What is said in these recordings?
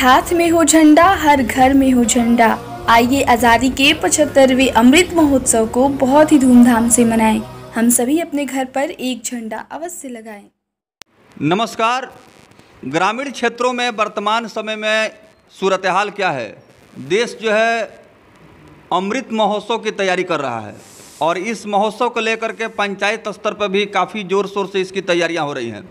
हाथ में हो झंडा, हर घर में हो झंडा। आइए आज़ादी के पचहत्तरवें अमृत महोत्सव को बहुत ही धूमधाम से मनाएँ। हम सभी अपने घर पर एक झंडा अवश्य लगाएँ। नमस्कार। ग्रामीण क्षेत्रों में वर्तमान समय में सूरत हाल क्या है? देश जो है अमृत महोत्सव की तैयारी कर रहा है और इस महोत्सव को लेकर के पंचायत स्तर पर भी काफ़ी ज़ोर शोर से इसकी तैयारियाँ हो रही हैं।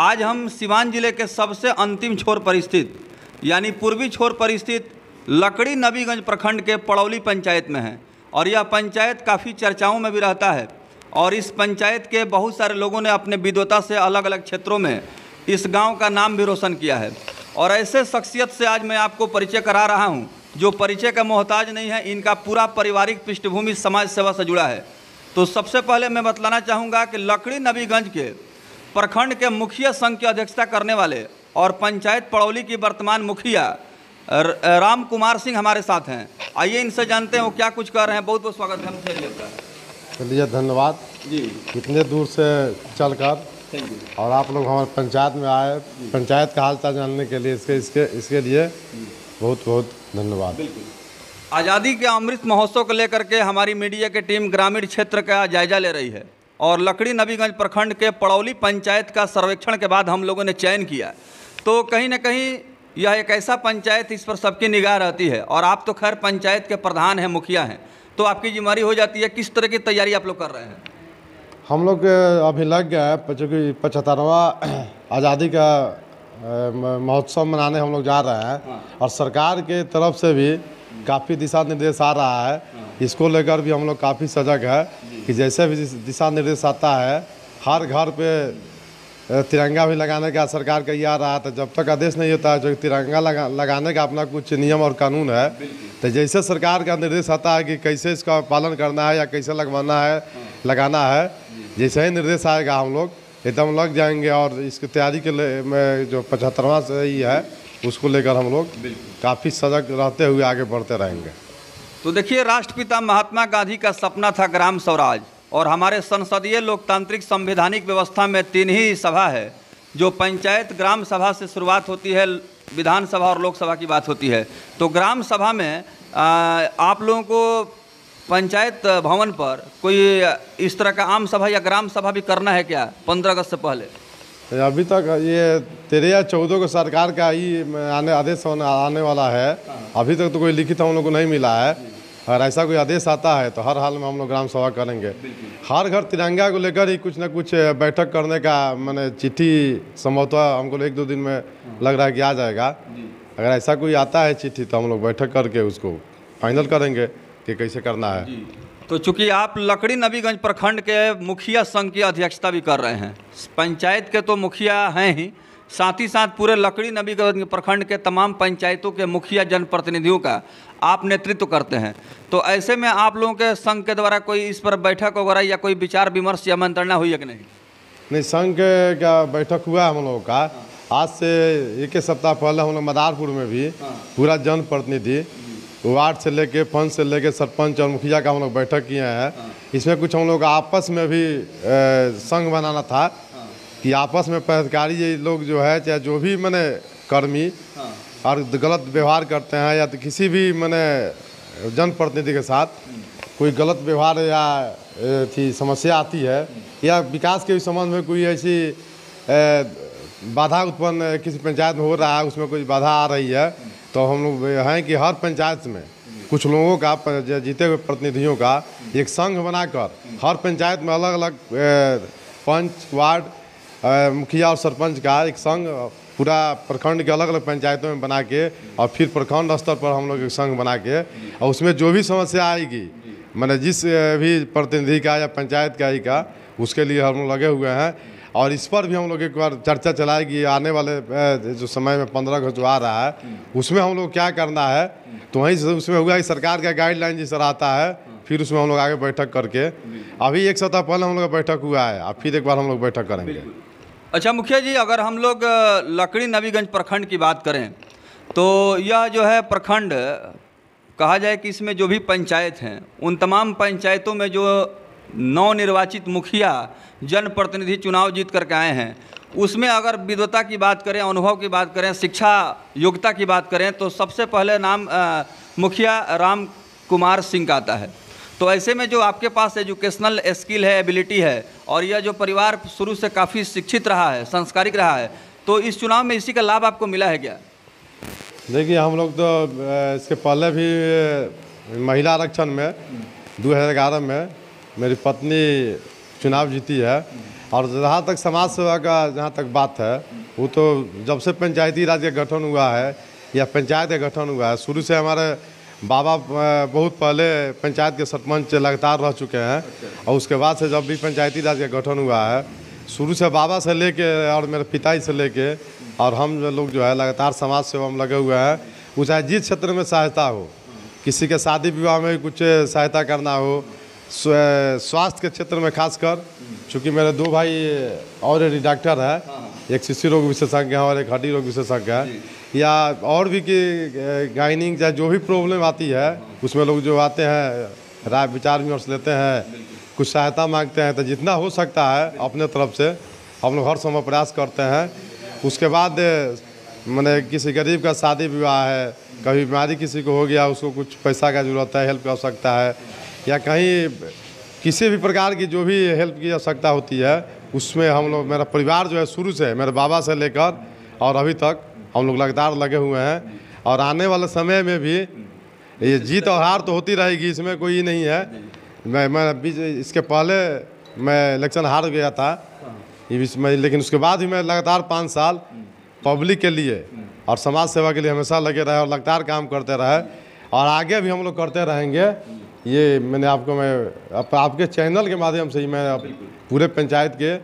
आज हम सिवान ज़िले के सबसे अंतिम छोर पर स्थित यानी पूर्वी छोर पर स्थित लकड़ी नबीगंज प्रखंड के पड़ौली पंचायत में हैं और यह पंचायत काफ़ी चर्चाओं में भी रहता है। और इस पंचायत के बहुत सारे लोगों ने अपने विद्वता से अलग अलग क्षेत्रों में इस गाँव का नाम भी रोशन किया है। और ऐसे शख्सियत से आज मैं आपको परिचय करा रहा हूँ, जो परिचय का मोहताज नहीं है, इनका पूरा पारिवारिक पृष्ठभूमि समाज सेवा से जुड़ा है। तो सबसे पहले मैं बतलाना चाहूँगा कि लकड़ी नबीगंज के प्रखंड के मुखिया संघ की अध्यक्षता करने वाले और पंचायत पड़ौली की वर्तमान मुखिया राम कुमार सिंह हमारे साथ हैं। आइए इनसे जानते हैं वो क्या कुछ कर रहे हैं। बहुत बहुत स्वागत है चलिए धन्यवाद। जी। कितने दूर से चलकर थैंक यू। और आप लोग हमारे पंचायत में आए। पंचायत का हाल चाल जानने के लिए इसके इसके इसके लिए बहुत बहुत धन्यवाद। आज़ादी के अमृत महोत्सव को लेकर के हमारी मीडिया की टीम ग्रामीण क्षेत्र का जायजा ले रही है। और लकड़ी नबीगंज प्रखंड के पड़ौली पंचायत का सर्वेक्षण के बाद हम लोगों ने चयन किया। तो कहीं ना कहीं यह एक ऐसा पंचायत इस पर सबकी निगाह रहती है। और आप तो खैर पंचायत के प्रधान हैं मुखिया हैं। तो आपकी ज़िम्मेदारी हो जाती है किस तरह की तैयारी आप लोग कर रहे हैं? हम लोग अभी लग गए हैं चूँकि पचहत्तरवा आज़ादी का महोत्सव मनाने हम लोग जा रहे हैं। और सरकार के तरफ़ से भी काफ़ी दिशा निर्देश आ रहा है। इसको लेकर भी हम लोग काफ़ी सजग है कि जैसे भी दिशा निर्देश आता है हर घर पे तिरंगा भी लगाने का सरकार का ये आ रहा तो जब तक आदेश नहीं होता है जो तिरंगा लगा, लगाने का अपना कुछ नियम और कानून है तो जैसे सरकार का निर्देश आता है कि कैसे इसका पालन करना है या कैसे लगवाना है, लगाना है, जैसे ही निर्देश आएगा, हम लोग एकदम लग जाएँगे और इसकी तैयारी के लिए में जो पचहत्तरवा से ही है, उसको लेकर हम लोग काफ़ी सजग रहते हुए आगे बढ़ते रहेंगे। तो देखिए, राष्ट्रपिता महात्मा गांधी का सपना था ग्राम स्वराज। और हमारे संसदीय लोकतांत्रिक संवैधानिक व्यवस्था में तीन ही सभा है जो पंचायत ग्राम सभा से शुरुआत होती है विधानसभा और लोकसभा की बात होती है। तो ग्राम सभा में आ, आप लोगों को पंचायत भवन पर कोई इस तरह का आम सभा या ग्राम सभा भी करना है क्या पंद्रह अगस्त से पहले? अभी तक ये तेरह या चौदह को सरकार का ही आने आदेश आने वाला है। अभी तक तो कोई लिखित हम लोग को नहीं मिला है। अगर ऐसा कोई आदेश आता है तो हर हाल में हम लोग ग्राम सभा करेंगे। हर घर तिरंगा को लेकर ही कुछ ना कुछ बैठक करने का मैंने चिट्ठी संभवतः हमको एक दो दिन में लग रहा है कि आ जाएगा। अगर ऐसा कोई आता है चिट्ठी तो हम लोग बैठक करके उसको फाइनल करेंगे कि कैसे करना है। तो चूँकि आप लकड़ी नबीगंज प्रखंड के मुखिया संघ की अध्यक्षता भी कर रहे हैं पंचायत के तो मुखिया हैं ही साथ ही साथ पूरे लकड़ी नबीगंज प्रखंड के तमाम पंचायतों के मुखिया जनप्रतिनिधियों का आप नेतृत्व करते हैं। तो ऐसे में आप लोगों के संघ के द्वारा कोई इस पर बैठक वगैरह या कोई विचार विमर्श या मंत्रणा हुई है कि नहीं? नहीं संघ का बैठक हुआ है हम लोगों का। आज से एक ही सप्ताह पहले हम लोग मदारपुर में भी पूरा जनप्रतिनिधि वार्ड से लेके पंच से लेके सरपंच और मुखिया का हम लोग बैठक किए हैं। इसमें कुछ हम लोग आपस में भी संघ बनाना था। कि आपस में पदाधिकारी ये लोग जो है चाहे जो भी मैंने कर्मी और गलत व्यवहार करते हैं या तो किसी भी मैंने जनप्रतिनिधि के साथ कोई गलत व्यवहार या थी समस्या आती है या विकास के संबंध में कोई ऐसी बाधा उत्पन्न किसी पंचायत में हो रहा है उसमें कोई बाधा आ रही है तो हम लोग हैं कि हर पंचायत में कुछ लोगों का जीते हुए प्रतिनिधियों का एक संघ बनाकर हर पंचायत में अलग अलग पंच वार्ड मुखिया और सरपंच का एक संघ, पूरा प्रखंड के अलग अलग पंचायतों में बना के और फिर प्रखंड स्तर पर हम लोग एक संघ बना के और उसमें जो भी समस्या आएगी, मैंने जिस भी प्रतिनिधि का या पंचायत का ही का, उसके लिए हम लोग लगे हुए हैं और इस पर भी हम लोग एक बार चर्चा चलाएगी आने वाले जो समय में पंद्रह अगस्त जो आ रहा है, उसमें हम लोग क्या करना है तो वहीं से उसमें हुआ कि सरकार का गाइडलाइन जिस आता है, फिर उसमें हम लोग आगे बैठक करके, अभी एक सप्ताह पहले हम लोग का बैठक हुआ है, अब फिर एक बार हम लोग बैठक करेंगे। अच्छा मुखिया जी अगर हम लोग लकड़ी नबीगंज प्रखंड की बात करें तो यह जो है प्रखंड कहा जाए कि इसमें जो भी पंचायत हैं उन तमाम पंचायतों में जो नवनिर्वाचित मुखिया जनप्रतिनिधि चुनाव जीत करके आए हैं उसमें अगर विद्वता की बात करें अनुभव की बात करें शिक्षा योग्यता की बात करें तो सबसे पहले नाम अ, मुखिया राम कुमार सिंह का आता है। तो ऐसे में जो आपके पास एजुकेशनल स्किल है एबिलिटी है, और यह जो परिवार शुरू से काफ़ी शिक्षित रहा है, संस्कारिक रहा है तो इस चुनाव में इसी का लाभ आपको मिला है क्या? देखिए, हम लोग तो इसके पहले भी महिला आरक्षण में 2011 में मेरी पत्नी चुनाव जीती है, और जहाँ तक समाज सेवा का जहाँ तक बात है, वो तो जब से पंचायती राज का गठन हुआ है, या पंचायत का गठन हुआ है, शुरू से हमारे बाबा बहुत पहले पंचायत के सरपंच लगातार रह चुके हैं। और उसके बाद से जब भी पंचायती राज का गठन हुआ है शुरू से बाबा से लेके और मेरे पिताजी से लेके और हम जो लोग जो है लगातार समाज सेवा में लगे हुए हैं वो चाहे जिस क्षेत्र में सहायता हो किसी के शादी विवाह में कुछ सहायता करना हो स्वास्थ्य के क्षेत्र में खासकर चूँकि मेरे दो भाई ऑलरेडी डॉक्टर है एक शिशु रोग विशेषज्ञ है और एक हड्डी रोग विशेषज्ञ है या और भी की गाइनिंग या जो भी प्रॉब्लम आती है, उसमें लोग जो आते हैं, राय विचार विमर्श लेते हैं, कुछ सहायता मांगते हैं तो जितना हो सकता है, अपने तरफ़ से हम लोग हर समय प्रयास करते हैं। उसके बाद, मैंने किसी गरीब का शादी विवाह है, कभी बीमारी किसी को हो गया, उसको कुछ पैसा का ज़रूरत है, हेल्प की आवश्यकता है, या कहीं किसी भी प्रकार की जो भी हेल्प की आवश्यकता होती है, उसमें हम लोग, मेरा परिवार जो है शुरू से, मेरे बाबा से लेकर और अभी तक हम लोग लगातार लगे हुए हैं। और आने वाले समय में भी ये जीत और हार तो होती रहेगी, इसमें कोई नहीं है। मैं मैं बीच इसके पहले मैं इलेक्शन हार गया था बीच लेकिन उसके बाद भी मैं लगातार पाँच साल पब्लिक के लिए और समाज सेवा के लिए हमेशा लगे रहे और लगातार काम करते रहे। और आगे भी हम लोग करते रहेंगे। ये मैंने आपको मैं आप, आपके चैनल के माध्यम से ही मैं पूरे पंचायत के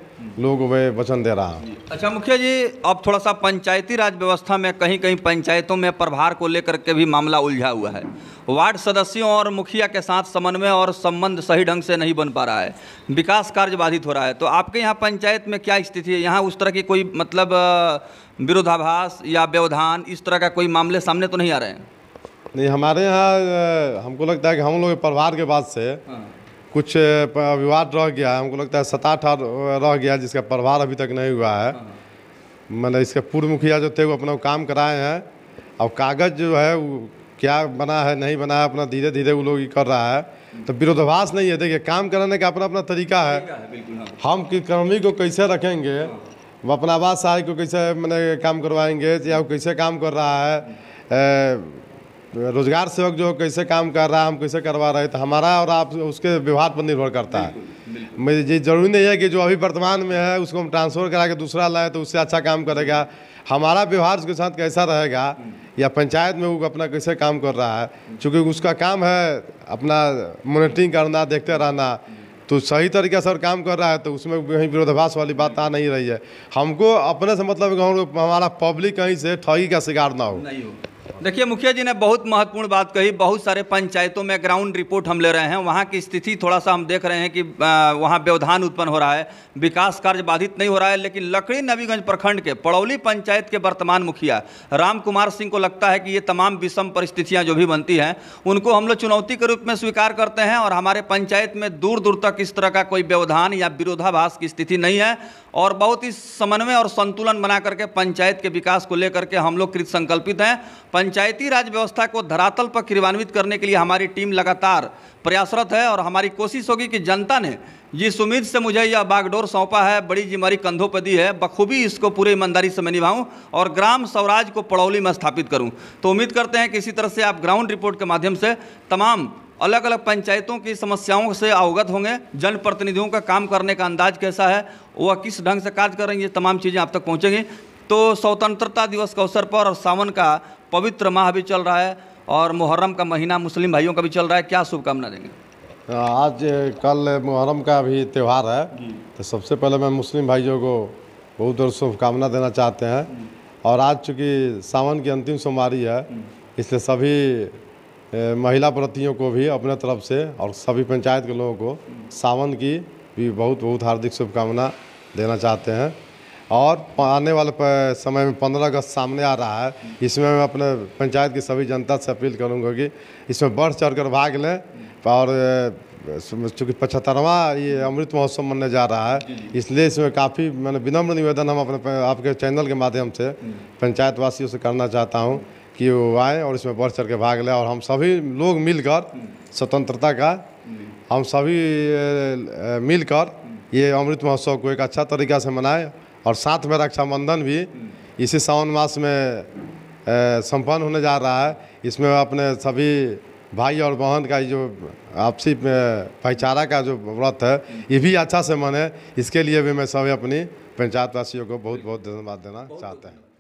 लोगों को वचन दे रहा हूँ। अच्छा मुखिया जी अब थोड़ा सा पंचायती राज व्यवस्था में कहीं कहीं पंचायतों में प्रभार को लेकर के भी मामला उलझा हुआ है। वार्ड सदस्यों और मुखिया के साथ समन्वय और संबंध सही ढंग से नहीं बन पा रहा है। विकास कार्य बाधित हो रहा है। तो आपके यहाँ पंचायत में क्या स्थिति है? यहाँ उस तरह की कोई मतलब विरोधाभास या व्यवधान इस तरह का कोई मामले सामने तो नहीं आ रहे हैं? नहीं हमारे यहाँ हमको लगता है कि हम लोग के परिवार के बाद से कुछ विवाद रह गया है। हमको लगता है सात आठ आठ रह गया जिसका प्रभार अभी तक नहीं हुआ है। मैंने इसके पूर्व मुखिया जो थे वो अपना काम कराए हैं। और कागज़ जो है वो क्या बना है नहीं बना है अपना धीरे धीरे वो लोग ये कर रहा है। तो विरोधाभास नहीं है। देखिए काम कराने का अपना अपना तरीका है है। हम कि कर्मी को कैसे रखेंगे? वो अपना आवाज़ सहायक को कैसे मैंने काम करवाएँगे या वो कैसे काम कर रहा है? अ, रोज़गार सेवक जो कैसे काम कर रहा है हम कैसे करवा रहे हैं तो हमारा और आप उसके व्यवहार पर निर्भर करता है। मैं ये ज़रूरी नहीं है कि जो अभी वर्तमान में है उसको हम ट्रांसफ़र करा के दूसरा लाए तो उससे अच्छा काम करेगा। हमारा व्यवहार उसके साथ कैसा रहेगा या पंचायत में वो अपना कैसे काम कर रहा है चूँकि उसका काम है अपना मॉनिटरिंग करना देखते रहना तो सही तरीके से और काम कर रहा है तो उसमें कहीं विरोधाभास वाली बात आ नहीं रही है। हमको अपने से मतलब हमारा पब्लिक कहीं से ठगी का शिकार ना हो। नहीं हो। देखिए, मुखिया जी ने बहुत महत्वपूर्ण बात कही। बहुत सारे पंचायतों में ग्राउंड रिपोर्ट हम ले रहे हैं। वहाँ की स्थिति थोड़ा सा हम देख रहे हैं कि वहाँ व्यवधान उत्पन्न हो रहा है। विकास कार्य बाधित नहीं हो रहा है, लेकिन लकड़ी नबीगंज प्रखंड के पड़ौली पंचायत के वर्तमान मुखिया राम कुमार सिंह को लगता है कि ये तमाम विषम परिस्थितियाँ जो भी बनती हैं, उनको हम लोग चुनौती के रूप में स्वीकार करते हैं और हमारे पंचायत में दूर दूर तक इस तरह का कोई व्यवधान या विरोधाभास की स्थिति नहीं है और बहुत ही समन्वय और संतुलन बना करके पंचायत के विकास को लेकर के हम लोग कृत संकल्पित हैं। पंचायती राज व्यवस्था को धरातल पर क्रियान्वित करने के लिए हमारी टीम लगातार प्रयासरत है और हमारी कोशिश होगी कि जनता ने जिस उम्मीद से मुझे यह बागडोर सौंपा है, बड़ी ज़िम्मेदारी कंधों पर दी है, बखूबी इसको पूरे ईमानदारी से मैं निभाऊँ और ग्राम स्वराज को पड़ौली में स्थापित करूँ। तो उम्मीद करते हैं कि इसी तरह से आप ग्राउंड रिपोर्ट के माध्यम से तमाम अलग अलग पंचायतों की समस्याओं से अवगत होंगे, जनप्रतिनिधियों का काम करने का अंदाज कैसा है, वह किस ढंग से कार्य कर रही ये तमाम चीज़ें आप तक पहुँचेंगी। तो स्वतंत्रता दिवस के अवसर पर और सावन का पवित्र माह भी चल रहा है और मुहर्रम का महीना मुस्लिम भाइयों का भी चल रहा है। क्या शुभकामना देंगे? आज कल मुहर्रम का भी त्यौहार है। तो सबसे पहले मैं मुस्लिम भाइयों को बहुत बहुत शुभकामना देना चाहते हैं। और आज चूँकि सावन की अंतिम सोमवारी है इसलिए सभी महिला प्रतियों को भी अपने तरफ़ से और सभी पंचायत के लोगों को सावन की भी बहुत बहुत हार्दिक शुभकामना देना चाहते हैं। और आने वाले समय में पंद्रह अगस्त सामने आ रहा है। इसमें मैं अपने पंचायत की सभी जनता से अपील करूँगा कि इसमें बढ़ चढ़ कर भाग लें और चूँकि पचहत्तरवा ये अमृत महोत्सव मनने जा रहा है इसलिए इसमें काफ़ी मैंने विनम्र निवेदन हम अपने आपके चैनल के माध्यम से पंचायत वासियों से करना चाहता हूँ कि वो आए और इसमें बढ़ चढ़ के भाग लें और हम सभी लोग मिलकर स्वतंत्रता का हम सभी मिलकर ये अमृत महोत्सव को एक अच्छा तरीका से मनाएँ और साथ में रक्षाबंधन भी इसी सावन मास में संपन्न होने जा रहा है। इसमें अपने सभी भाई और बहन का जो आपसी भाईचारा का जो व्रत है ये भी अच्छा से मने। इसके लिए भी मैं सभी अपनी पंचायतवासियों को बहुत बहुत धन्यवाद देना चाहते हैं।